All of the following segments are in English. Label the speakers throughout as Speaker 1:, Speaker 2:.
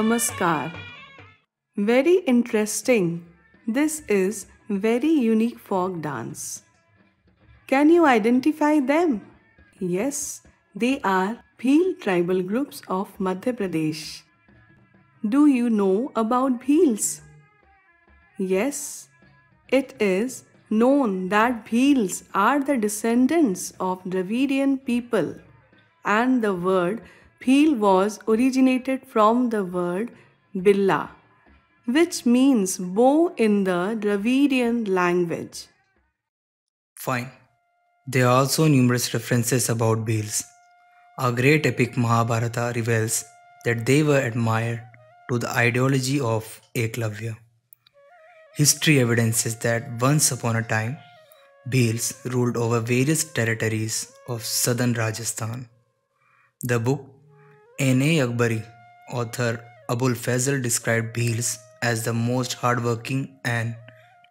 Speaker 1: Namaskar. Very interesting. This is very unique folk dance. Can you identify them? Yes, they are Bhil tribal groups of Madhya Pradesh. Do you know about Bhils? Yes, it is known that Bhils are the descendants of Dravidian people and the word Bhil was originated from the word Billa, which means bow in the Dravidian language.
Speaker 2: Fine. There are also numerous references about Bhils. A great epic Mahabharata reveals that they were admired to the ideology of Eklavya. History evidences that once upon a time, Bhils ruled over various territories of southern Rajasthan. The book Ain-e Akbari author Abul Fazl described Bhils as the most hardworking and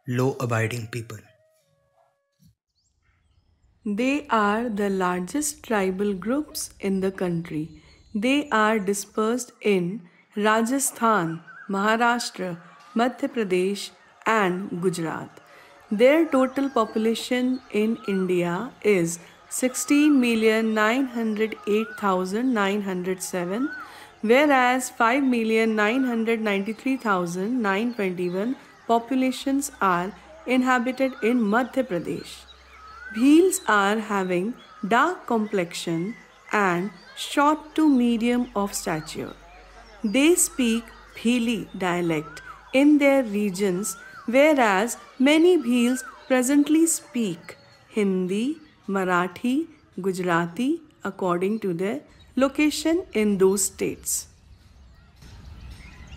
Speaker 2: law-abiding people.
Speaker 1: They are the largest tribal groups in the country. They are dispersed in Rajasthan, Maharashtra, Madhya Pradesh, and Gujarat. Their total population in India is 16,908,907, whereas 5,993,921 populations are inhabited in Madhya Pradesh. Bhils are having dark complexion and short to medium of stature. They speak Bhili dialect in their regions, whereas many Bhils presently speak Hindi, Marathi, Gujarati according to their location in those states.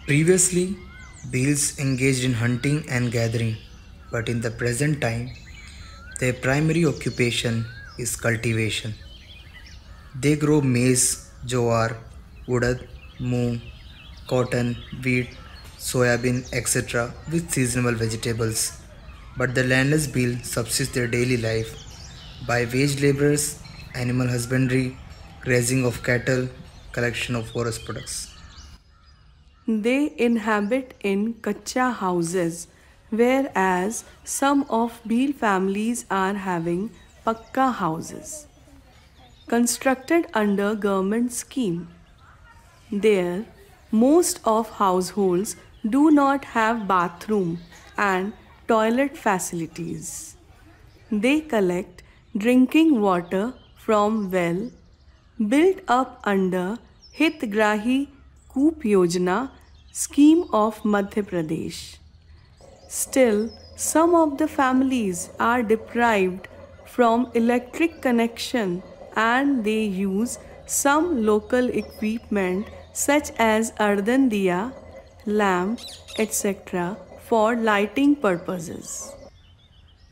Speaker 2: Previously, Bhils engaged in hunting and gathering, but in the present time, their primary occupation is cultivation. They grow maize, jowar, urad, moong, cotton, wheat, soybean, etc. with seasonal vegetables. But the landless Bhil subsist their daily life by wage laborers, animal husbandry, grazing of cattle, collection of forest products.
Speaker 1: They inhabit in kacha houses, whereas some of Bhil families are having pakka houses constructed under government scheme. There, most of households do not have bathroom and toilet facilities. They collect drinking water from well built up under Hitgrahi Koop Yojana scheme of Madhya Pradesh. Still, some of the families are deprived from electric connection and they use some local equipment such as ardan diya, lamp, etc. for lighting purposes.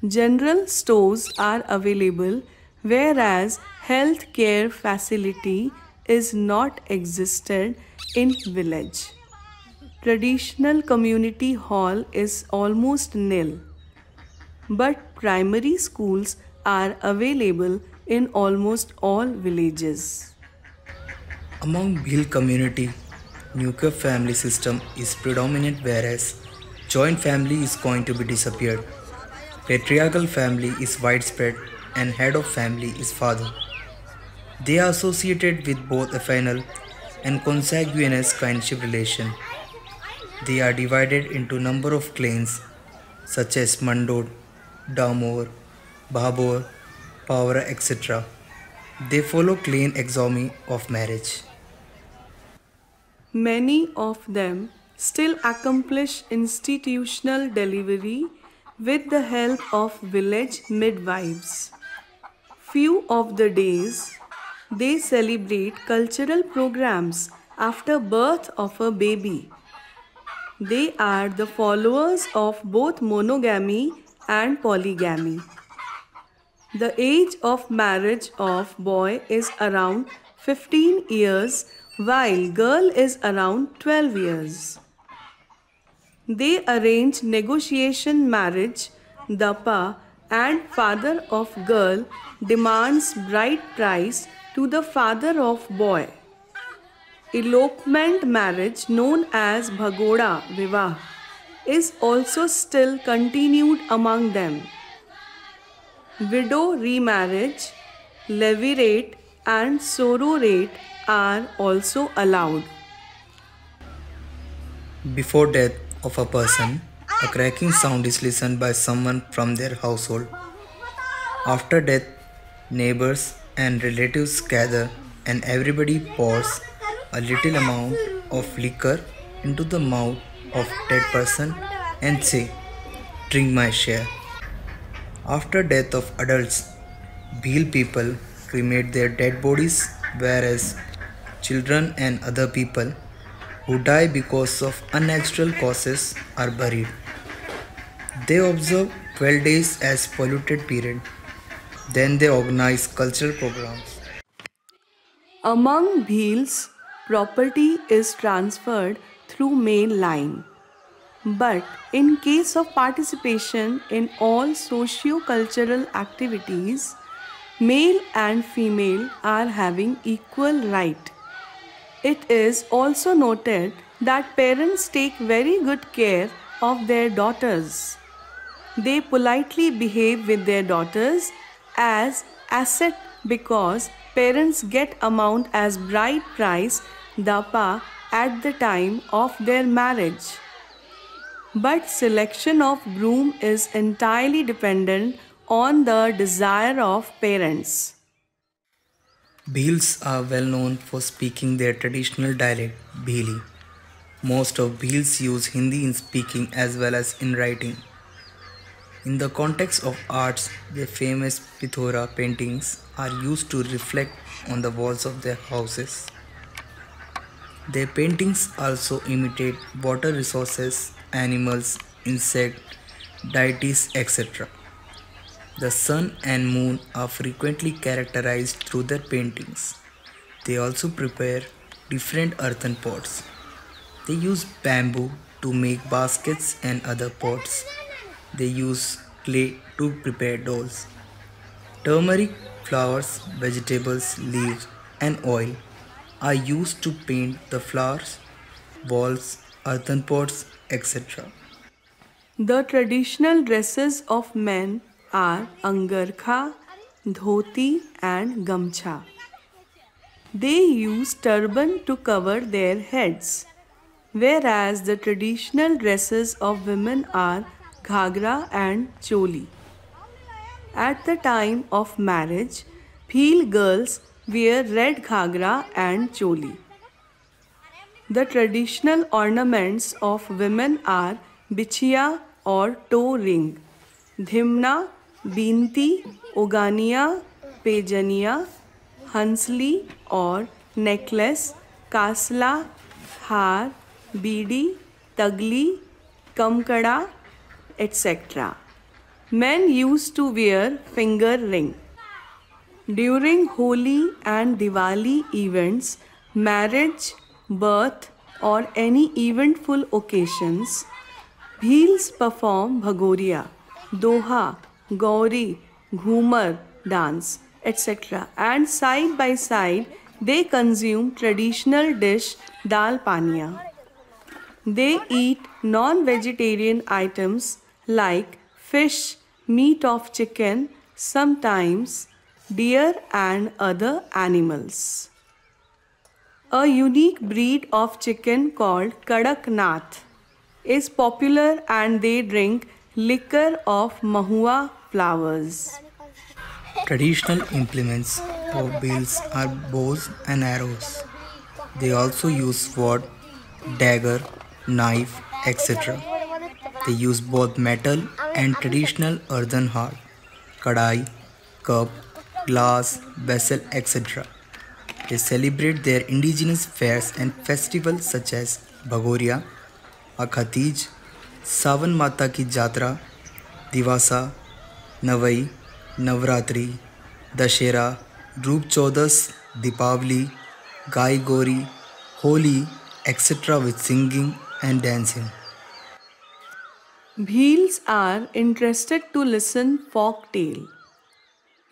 Speaker 1: General stores are available whereas health care facility is not existed in village. Traditional community hall is almost nil, but primary schools are available in almost all villages.
Speaker 2: Among Bhil community, nuclear family system is predominant whereas joint family is going to be disappeared. Patriarchal family is widespread and head of family is father. They are associated with both affinal and consanguineous kinship relation. They are divided into number of clans such as Mandod, Damor, Bhabor, Pawara, etc. They follow clan exogamy of marriage.
Speaker 1: Many of them still accomplish institutional delivery with the help of village midwives. Few of the days, they celebrate cultural programs after birth of a baby. They are the followers of both monogamy and polygamy. The age of marriage of boy is around 15 years while girl is around 12 years. They arrange negotiation marriage, dapa and father of girl demands bride price to the father of boy. elopement marriage known as Bhagoda Vivah is also still continued among them. Widow remarriage, levirate and sororate are also allowed.
Speaker 2: Before death of a person, a cracking sound is listened by someone from their household. After death, neighbors and relatives gather and everybody pours a little amount of liquor into the mouth of dead person and say, drink my share. After death of adults, Bhil people cremate their dead bodies whereas children and other people who die because of unnatural causes are buried. They observe 12 days as polluted period. Then they organize cultural programs.
Speaker 1: Among Bhils, property is transferred through male line. But in case of participation in all socio-cultural activities, male and female are having equal right. It is also noted that parents take very good care of their daughters. They politely behave with their daughters as asset because parents get amount as bride price dapa at the time of their marriage. But selection of groom is entirely dependent on the desire of parents.
Speaker 2: Bhils are well known for speaking their traditional dialect, Bhili. Most of Bhils use Hindi in speaking as well as in writing. In the context of arts, their famous Pithora paintings are used to reflect on the walls of their houses. Their paintings also imitate water resources, animals, insects, deities, etc. The sun and moon are frequently characterized through their paintings. They also prepare different earthen pots. They use bamboo to make baskets and other pots. They use clay to prepare dolls. Turmeric, flowers, vegetables, leaves, and oil are used to paint the flowers, walls, earthen pots, etc.
Speaker 1: The traditional dresses of men are angarkha, dhoti and gamcha. They use turban to cover their heads, whereas the traditional dresses of women are ghagra and choli. At the time of marriage, Bhil girls wear red ghagra and choli. The traditional ornaments of women are bichia or toe ring, dhimna बीनती, उगानिया, पेजनिया, Hansli और necklace, कासला, हार, बीड़ी, तगली, कमकड़ा, etcetera. Man use to wear finger ring during Holi and Diwali events marriage birth और any eventful occasions Bhils perform Bhagoria Doha Gauri, Ghumar dance, etc. And side by side, they consume traditional dish dal pania. They eat non-vegetarian items like fish, meat of chicken, sometimes deer and other animals. A unique breed of chicken called Kadaknath is popular and they drink liquor of mahua flowers.
Speaker 2: Traditional implements of Bhils are bows and arrows. They also use sword, dagger, knife, etc. They use both metal and traditional earthen earthenware, kadai, cup, glass, vessel, etc. They celebrate their indigenous fairs and festivals such as Bhagoria, Akhatij, Savan Mata ki Jatra, Divasa, नवई, Navratri, Dussehra Roop Chaudas Deepavali Gai Gori Holi etcetera with singing and dancing
Speaker 1: Bhils are interested to listen folk tale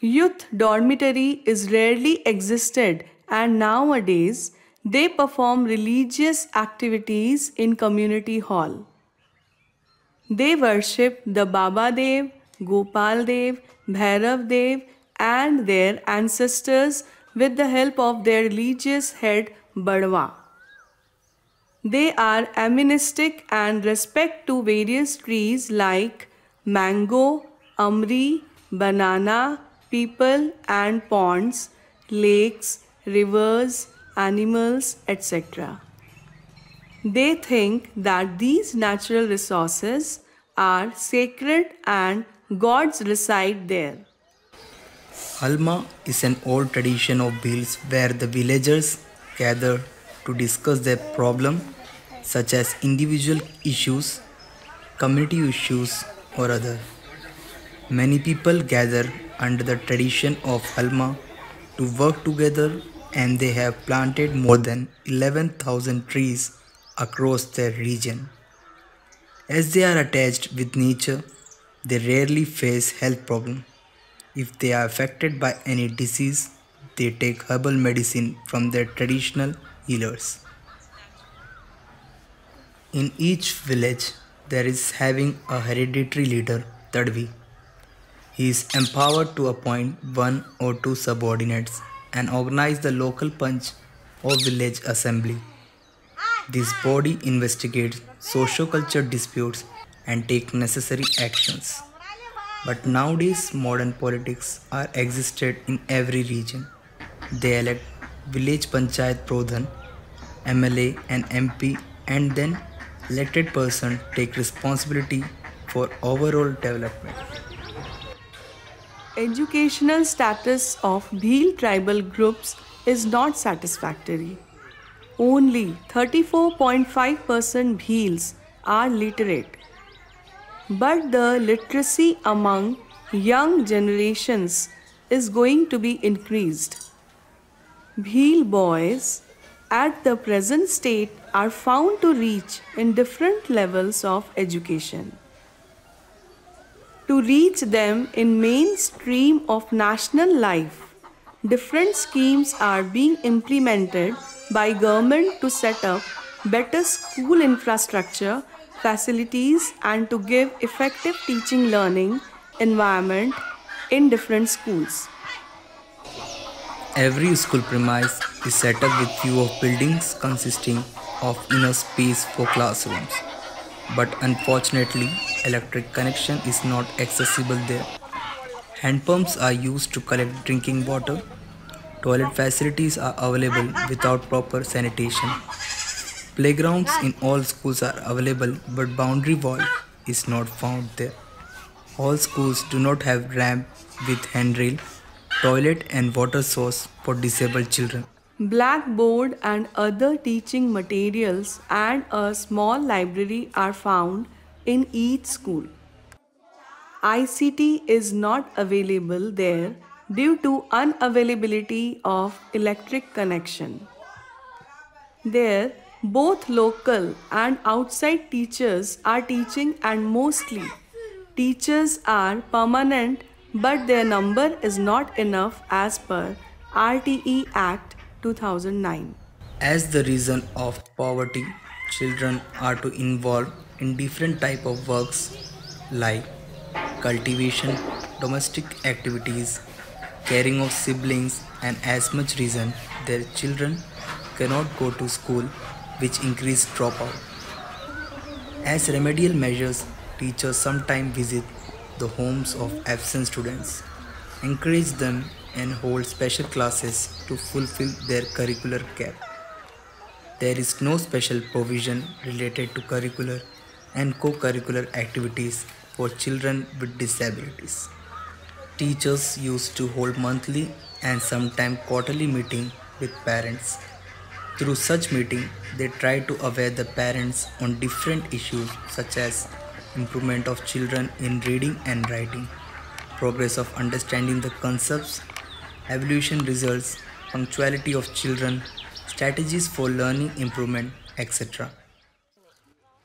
Speaker 1: youth dormitory is rarely existed and nowadays they perform religious activities in community hall they worship the Baba Dev Gopal Dev, Bhairav Dev and their ancestors with the help of their religious head Badwa. They are animistic and respect to various trees like mango, amri, banana, peepal and ponds, lakes, rivers, animals, etc. They think that these natural resources are sacred and gods reside there.
Speaker 2: Halma is an old tradition of Bhils where the villagers gather to discuss their problem such as individual issues, community issues or other. Many people gather under the tradition of Halma to work together and they have planted more than 11,000 trees across their region. As they are attached with nature, they rarely face health problems. If they are affected by any disease, they take herbal medicine from their traditional healers. In each village, there is having a hereditary leader, Tadvi. He is empowered to appoint one or two subordinates and organize the local panch or village assembly. This body investigates socio-cultural disputes and take necessary actions. But nowadays modern politics are existed in every region. They elect village panchayat pradhan, MLA and MP and then elected person take responsibility for overall development.
Speaker 1: Educational status of Bhil tribal groups is not satisfactory. Only 34.5% Bhils are literate. But the literacy among young generations is going to be increased. Bhil boys at the present state are found to reach in different levels of education. To reach them in mainstream of national life, different schemes are being implemented by government to set up better school infrastructure, facilities and to give effective teaching learning environment in different schools.
Speaker 2: Every school premise is set up with few of buildings consisting of inner space for classrooms. But unfortunately, electric connection is not accessible there. Hand pumps are used to collect drinking water. Toilet facilities are available without proper sanitation. Playgrounds ah. in all schools are available but boundary wall ah. is not found there. All schools do not have ramp with handrail toilet and water source for disabled children.
Speaker 1: Blackboard and other teaching materials and a small library are found in each school. ICT is not available there due to unavailability of electric connection. There, both local and outside teachers are teaching and mostly teachers are permanent but their number is not enough as per RTE Act 2009.
Speaker 2: As the reason of poverty, children are to involve in different type of works like cultivation, domestic activities, caring of siblings and as much reason their children cannot go to school which increase dropout. As remedial measures, teachers sometimes visit the homes of absent students, encourage them and hold special classes to fulfill their curricular gap. There is no special provision related to curricular and co-curricular activities for children with disabilities. Teachers used to hold monthly and sometimes quarterly meeting with parents. Through such meeting, they try to aware the parents on different issues such as improvement of children in reading and writing, progress of understanding the concepts, evolution results, punctuality of children, strategies for learning improvement, etc.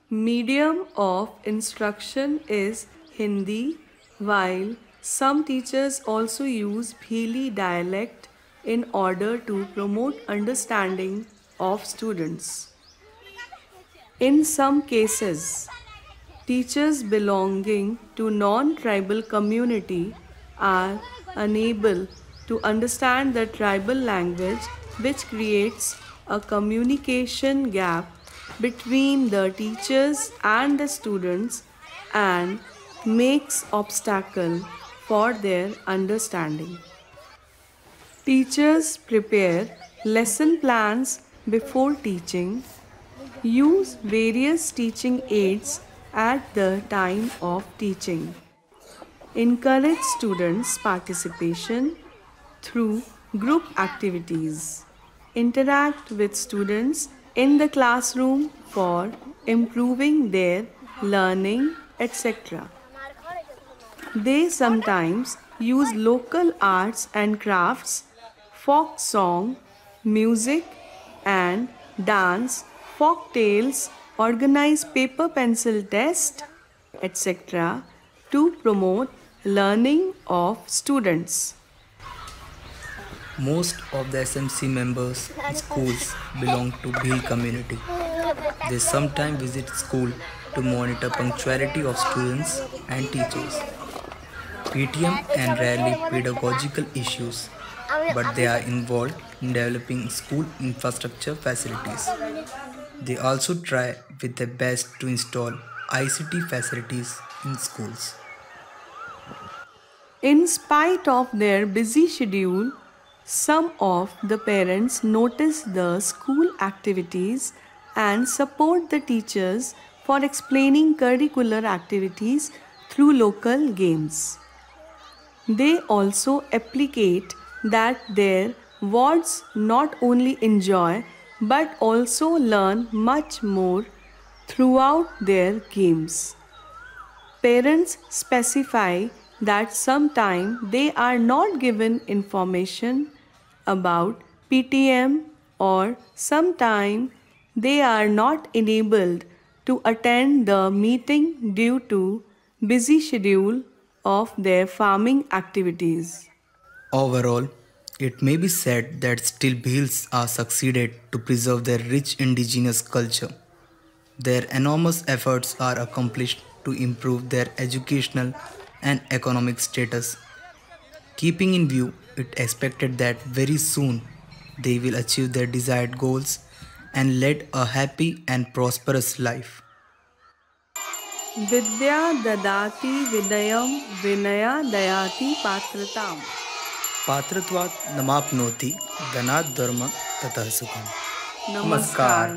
Speaker 1: Medium of instruction is Hindi, while some teachers also use Bhili dialect in order to promote understanding of students. In some cases, teachers belonging to non-tribal community are unable to understand the tribal language which creates a communication gap between the teachers and the students and makes obstacle for their understanding. Teachers prepare lesson plans before teaching, use various teaching aids at the time of teaching, encourage students' participation through group activities, interact with students in the classroom for improving their learning, etc. They sometimes use local arts and crafts, folk song, music, and dance, folk tales, organize paper pencil test, etc. to promote learning of students.
Speaker 2: Most of the SMC members in schools belong to Bhil community. They sometimes visit school to monitor punctuality of students and teachers. PTM and rarely pedagogical issues, but they are involved in developing school infrastructure facilities. They also try with their best to install ICT facilities in schools.
Speaker 1: In spite of their busy schedule, some of the parents notice the school activities and support the teachers for explaining curricular activities through local games. They also applicate that their wards not only enjoy but also learn much more throughout their games. Parents specify that sometimes they are not given information about PTM or sometimes they are not enabled to attend the meeting due to busy schedule of their farming activities.
Speaker 2: Overall, it may be said that still Bhils are succeeded to preserve their rich indigenous culture. Their enormous efforts are accomplished to improve their educational and economic status. Keeping in view, it expected that very soon they will achieve their desired goals and lead a happy and prosperous life.
Speaker 1: Vidya dadati vidayam vinaya dayati patratam.
Speaker 2: पात्रत्वात् नमाप्नोति धनात् धर्म ततः सुखम।
Speaker 1: नमस्कार।